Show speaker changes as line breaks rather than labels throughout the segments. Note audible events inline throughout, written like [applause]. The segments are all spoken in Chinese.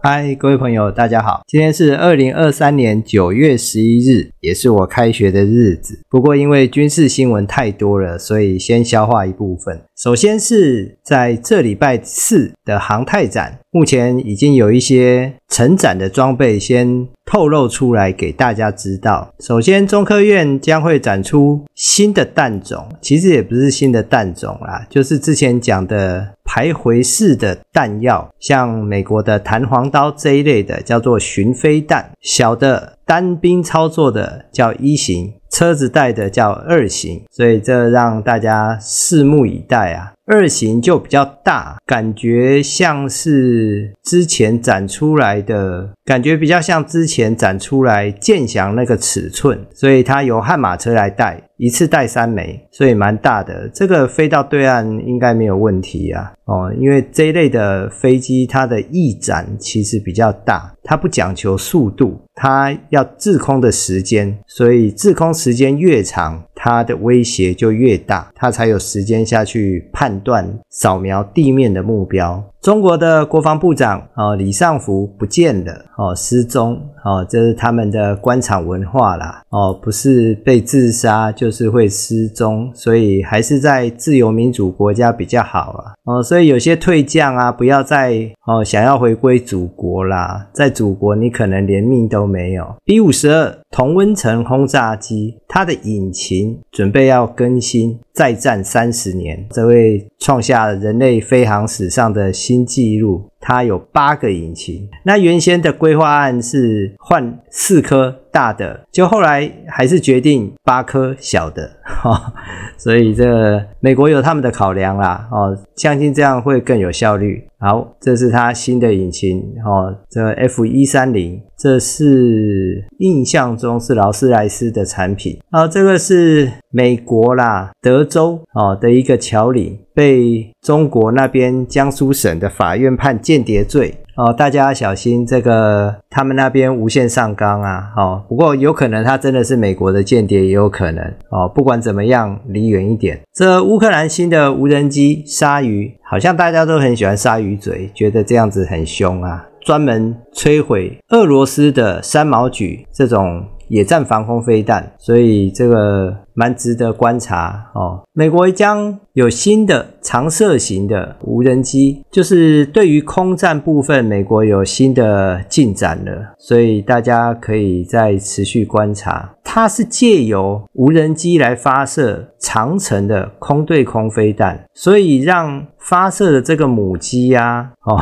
嗨，各位朋友，大家好！今天是二零二三年九月十一日，也是我开学的日子。不过因为军事新闻太多了，所以先消化一部分。首先是在这礼拜四的航太展，目前已经有一些成展的装备先透露出来给大家知道。首先，中科院将会展出新的弹种，其实也不是新的弹种啦，就是之前讲的排回式的弹药，像美国的弹簧刀这一类的，叫做巡飞弹；小的单兵操作的叫一型。车子带的叫二型，所以这让大家拭目以待啊。二型就比较大，感觉像是之前展出来的，感觉比较像之前展出来剑翔那个尺寸，所以它由悍马车来带，一次带三枚，所以蛮大的。这个飞到对岸应该没有问题啊。哦，因为这一类的飞机，它的翼展其实比较大，它不讲求速度，它要滞空的时间，所以滞空时间越长。它的威胁就越大，它才有时间下去判断、扫描地面的目标。中国的国防部长哦，李尚福不见了哦，失踪哦，这是他们的官场文化啦哦，不是被自杀就是会失踪，所以还是在自由民主国家比较好啊哦，所以有些退将啊，不要再哦想要回归祖国啦，在祖国你可能连命都没有。B 五十二同温层轰炸机，它的引擎准备要更新。再战三十年，这位创下人类飞航史上的新纪录。它有八个引擎，那原先的规划案是换四颗大的，就后来还是决定八颗小的。哈，[laughs] 所以这美国有他们的考量啦。哦，相信这样会更有效率。好，这是它新的引擎。哦，这 F 一三零，这是印象中是劳斯莱斯的产品。啊，这个是美国啦，德州哦的一个桥岭。被中国那边江苏省的法院判间谍罪哦，大家小心这个他们那边无限上纲啊！哦，不过有可能他真的是美国的间谍，也有可能哦。不管怎么样，离远一点。这乌克兰新的无人机鲨鱼，好像大家都很喜欢鲨鱼嘴，觉得这样子很凶啊，专门摧毁俄罗斯的三毛举这种。野战防空飞弹，所以这个蛮值得观察哦。美国将有新的长射型的无人机，就是对于空战部分，美国有新的进展了，所以大家可以再持续观察。它是借由无人机来发射长程的空对空飞弹，所以让发射的这个母机呀，哦，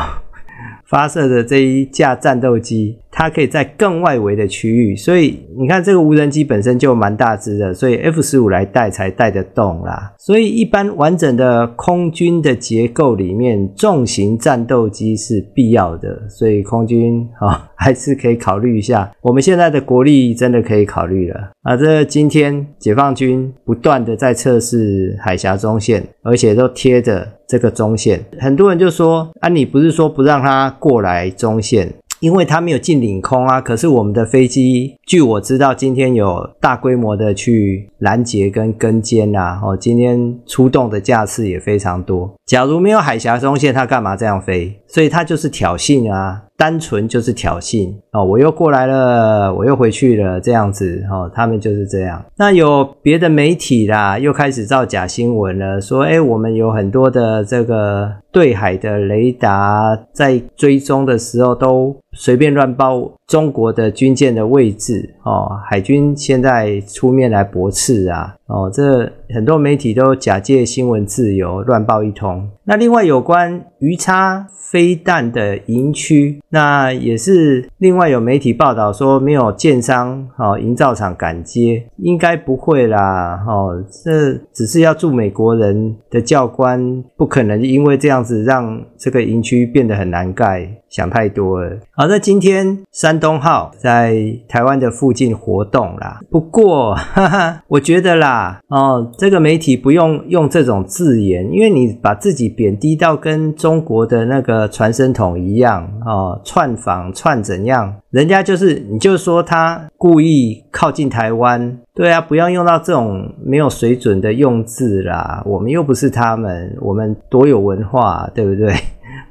发射的这一架战斗机。它可以在更外围的区域，所以你看这个无人机本身就蛮大只的，所以 F 十五来带才带得动啦。所以一般完整的空军的结构里面，重型战斗机是必要的，所以空军啊 [laughs] 还是可以考虑一下。我们现在的国力真的可以考虑了啊！这今天解放军不断的在测试海峡中线，而且都贴着这个中线，很多人就说啊，你不是说不让它过来中线？因为它没有进领空啊，可是我们的飞机，据我知道，今天有大规模的去拦截跟跟监啊，哦，今天出动的架次也非常多。假如没有海峡中线，它干嘛这样飞？所以它就是挑衅啊。单纯就是挑衅哦，我又过来了，我又回去了，这样子哦，他们就是这样。那有别的媒体啦，又开始造假新闻了，说哎，我们有很多的这个对海的雷达，在追踪的时候都随便乱报中国的军舰的位置哦，海军现在出面来驳斥啊，哦，这很多媒体都假借新闻自由乱报一通。那另外有关鱼叉。飞弹的营区，那也是另外有媒体报道说没有建商哦，营造厂敢接，应该不会啦，哦，这只是要住美国人的教官，不可能因为这样子让这个营区变得很难盖。想太多了。好，那今天三山东号在台湾的附近活动啦。不过，哈哈，[laughs] 我觉得啦，哦，这个媒体不用用这种字眼，因为你把自己贬低到跟中国的那个传声筒一样哦，串访串怎样？人家就是，你就说他故意靠近台湾，对啊，不要用到这种没有水准的用字啦。我们又不是他们，我们多有文化，对不对？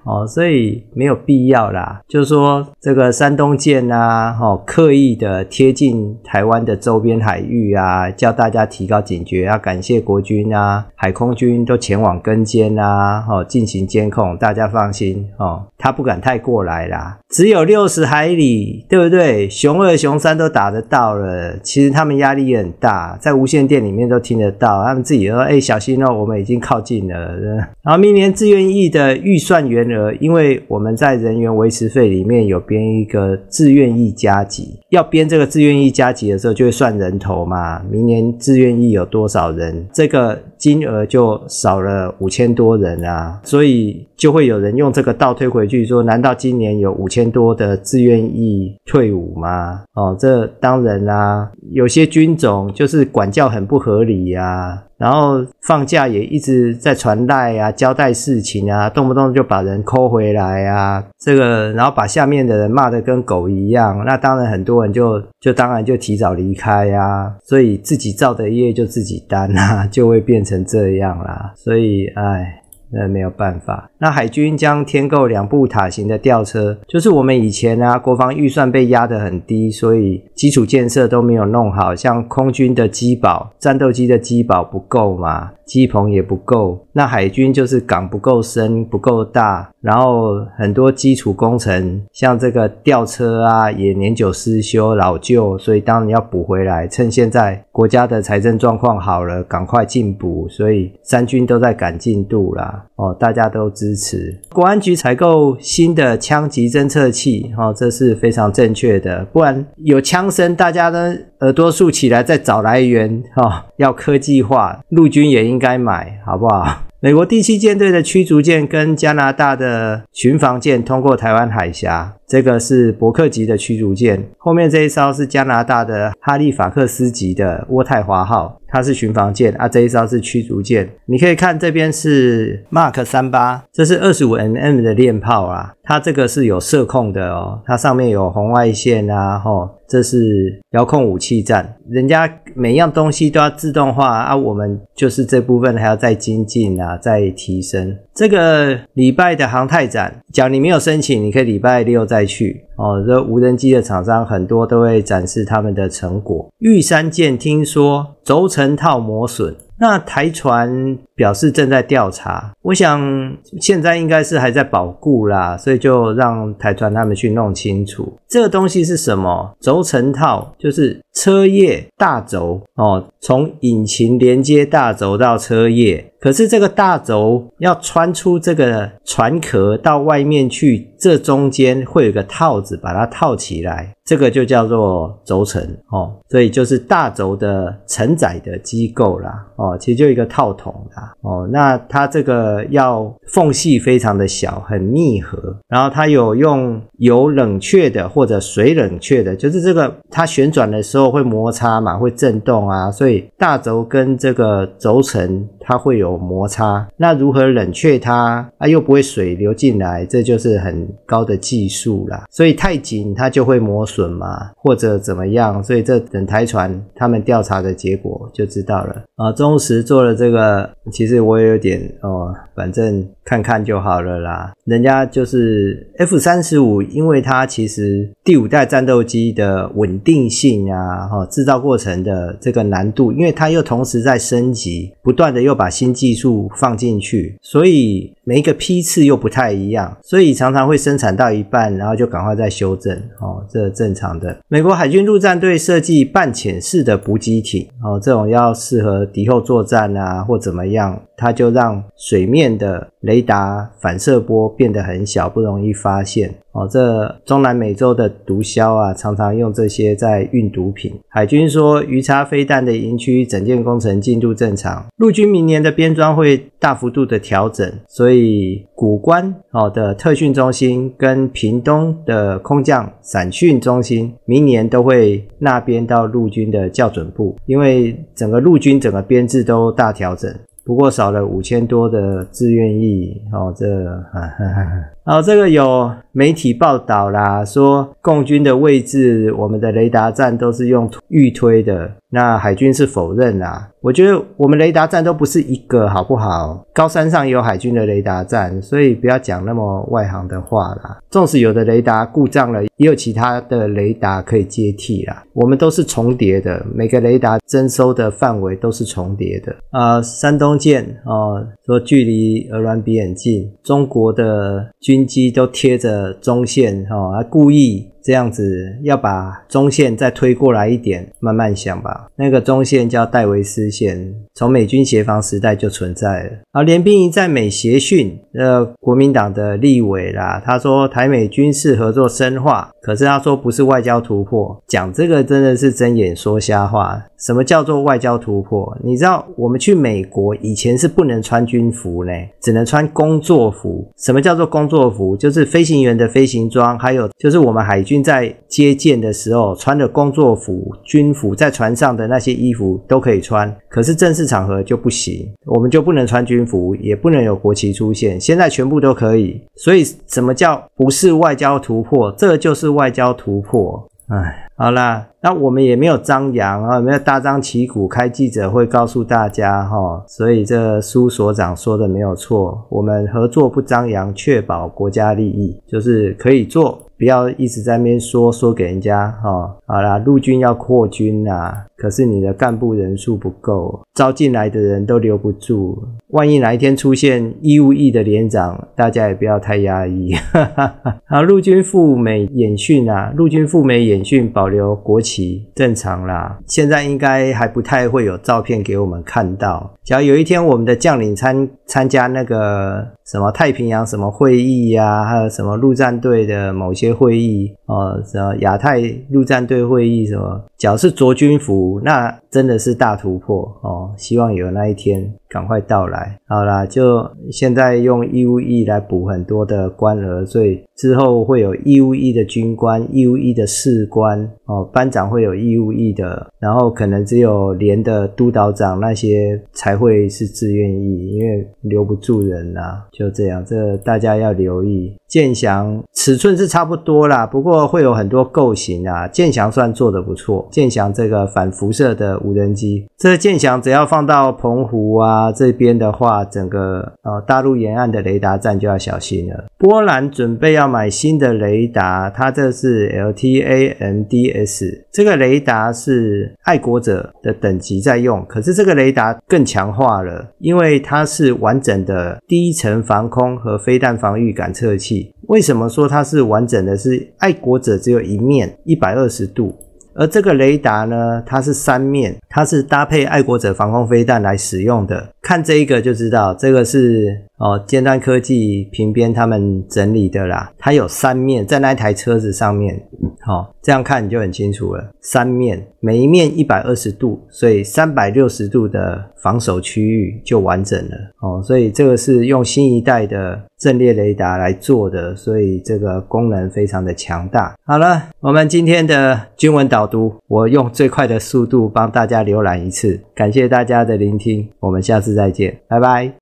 哦，所以没有必要啦。就是说这个山东舰啊，哦，刻意的贴近台湾的周边海域啊，叫大家提高警觉，要感谢国军啊、海空军都前往跟监啊，哦，进行监控，大家放心哦，他不敢太过来啦。只有六十海里，对不对？熊二、熊三都打得到了，其实他们压力也很大，在无线电里面都听得到，他们自己说：“哎，小心哦，我们已经靠近了。”然后明年自愿役的预算员额，因为我们在人员维持费里面有编一个自愿意加急，要编这个自愿意加急的时候，就会算人头嘛。明年自愿意有多少人，这个金额就少了五千多人啊，所以就会有人用这个倒推回去说：难道今年有五千多的自愿役退伍吗？哦，这当然啦，有些军种就是管教很不合理呀。然后放假也一直在传赖啊，交代事情啊，动不动就把人扣回来啊，这个然后把下面的人骂得跟狗一样，那当然很多人就就当然就提早离开呀，所以自己造的业就自己担啊，就会变成这样啦，所以唉。那没有办法。那海军将添购两部塔型的吊车，就是我们以前啊，国防预算被压得很低，所以基础建设都没有弄好，像空军的机堡、战斗机的机堡不够嘛。机棚也不够，那海军就是港不够深、不够大，然后很多基础工程，像这个吊车啊，也年久失修、老旧，所以当然要补回来。趁现在国家的财政状况好了，赶快进补。所以三军都在赶进度啦，哦，大家都支持。国安局采购新的枪击侦测器，哦，这是非常正确的，不然有枪声，大家呢耳朵竖起来再找来源，哈，要科技化，陆军也。应该买，好不好？美国第七舰队的驱逐舰跟加拿大的巡防舰通过台湾海峡，这个是伯克级的驱逐舰。后面这一艘是加拿大的哈利法克斯级的渥太华号，它是巡防舰啊。这一艘是驱逐舰。你可以看这边是 Mark 三八，这是二十五 mm 的链炮啊。它这个是有射控的哦，它上面有红外线啊，吼。这是遥控武器站，人家每样东西都要自动化啊，我们就是这部分还要再精进啊，再提升。这个礼拜的航太展，假如你没有申请，你可以礼拜六再去哦。这无人机的厂商很多都会展示他们的成果。玉山舰听说轴承套磨损。那台船表示正在调查，我想现在应该是还在保固啦，所以就让台船他们去弄清楚这个东西是什么。轴承套就是车叶大轴哦，从引擎连接大轴到车叶。可是这个大轴要穿出这个船壳到外面去，这中间会有个套子把它套起来，这个就叫做轴承哦。所以就是大轴的承载的机构啦哦，其实就一个套筒啦哦。那它这个要缝隙非常的小，很密合，然后它有用油冷却的或者水冷却的，就是这个它旋转的时候会摩擦嘛，会震动啊，所以大轴跟这个轴承它会有。摩擦，那如何冷却它啊？又不会水流进来，这就是很高的技术啦。所以太紧它就会磨损嘛，或者怎么样？所以这等台船他们调查的结果就知道了啊。中石做了这个，其实我也有点哦，反正看看就好了啦。人家就是 F 三十五，因为它其实第五代战斗机的稳定性啊，哈，制造过程的这个难度，因为它又同时在升级，不断的又把新技术放进去，所以每一个批次又不太一样，所以常常会生产到一半，然后就赶快再修正哦，这正常的。美国海军陆战队设计半潜式的补给艇哦，这种要适合敌后作战啊，或怎么样，它就让水面的雷达反射波变得很小，不容易发现。哦，这中南美洲的毒枭啊，常常用这些在运毒品。海军说，鱼叉飞弹的营区整建工程进度正常。陆军明年的编装会大幅度的调整，所以古关哦的特训中心跟屏东的空降散训中心，明年都会纳编到陆军的校准部，因为整个陆军整个编制都大调整。不过少了五千多的志愿役哦，这 [laughs] 然后这个有媒体报道啦，说共军的位置，我们的雷达站都是用预推的。那海军是否认啦？我觉得我们雷达站都不是一个，好不好？高山上有海军的雷达站，所以不要讲那么外行的话啦。纵使有的雷达故障了，也有其他的雷达可以接替啦。我们都是重叠的，每个雷达征收的范围都是重叠的。啊，山东舰哦，说距离鹅銮鼻很近，中国的军机都贴着中线哦，还故意。这样子要把中线再推过来一点，慢慢想吧。那个中线叫戴维斯线，从美军协防时代就存在了。而联兵营在美协训，呃，国民党的立委啦，他说台美军事合作深化，可是他说不是外交突破，讲这个真的是睁眼说瞎话。什么叫做外交突破？你知道我们去美国以前是不能穿军服呢，只能穿工作服。什么叫做工作服？就是飞行员的飞行装，还有就是我们海军。在接舰的时候穿的工作服、军服，在船上的那些衣服都可以穿，可是正式场合就不行，我们就不能穿军服，也不能有国旗出现。现在全部都可以，所以什么叫不是外交突破？这就是外交突破。哎，好啦，那我们也没有张扬啊，没有大张旗鼓开记者会告诉大家哈，所以这苏所长说的没有错，我们合作不张扬，确保国家利益，就是可以做。不要一直在那边说说给人家哈，好啦，陆军要扩军呐，可是你的干部人数不够，招进来的人都留不住，万一哪一天出现义务役的连长，大家也不要太压抑。[laughs] 好，陆军赴美演训啊，陆军赴美演训保留国旗正常啦，现在应该还不太会有照片给我们看到。假如有一天我们的将领参参加那个。什么太平洋什么会议呀，还有什么陆战队的某些会议哦，什么亚太陆战队会议什么，只要是着军服，那真的是大突破哦！希望有那一天赶快到来。好啦，就现在用义务役来补很多的官额，所以之后会有义务役的军官、义务役的士官哦，班长会有义务役的，然后可能只有连的督导长那些才会是自愿役，因为留不住人呐。就这样，这大家要留意。建翔尺寸是差不多啦，不过会有很多构型啊。建翔算做的不错，建翔这个反辐射的无人机，这个建翔只要放到澎湖啊这边的话，整个呃大陆沿岸的雷达站就要小心了。波兰准备要买新的雷达，它这是 LTAMDS，这个雷达是爱国者的等级在用，可是这个雷达更强化了，因为它是完整的第一层。防空和飞弹防御感测器，为什么说它是完整的？是爱国者只有一面一百二十度，而这个雷达呢，它是三面，它是搭配爱国者防空飞弹来使用的。看这一个就知道，这个是哦，尖端科技平边他们整理的啦。它有三面在那台车子上面，好，这样看你就很清楚了。三面，每一面一百二十度，所以三百六十度的防守区域就完整了。哦，所以这个是用新一代的阵列雷达来做的，所以这个功能非常的强大。好了，我们今天的军文导读，我用最快的速度帮大家浏览一次，感谢大家的聆听，我们下次再见，拜拜。